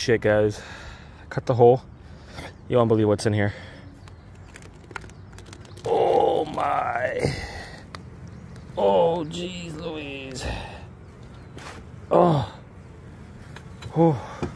shit, guys. Cut the hole. You won't believe what's in here. Oh my. Oh, jeez Louise. Oh. Oh.